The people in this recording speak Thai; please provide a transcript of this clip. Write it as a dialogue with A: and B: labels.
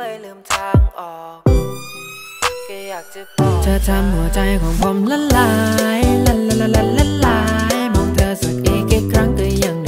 A: เลยลืมทางออก
B: ก็อยากจะบอกเธอ
A: ทำหัวใจของผมละลายละละละละละลายมองเธอสักอีกกี่ครั้งก็ยัง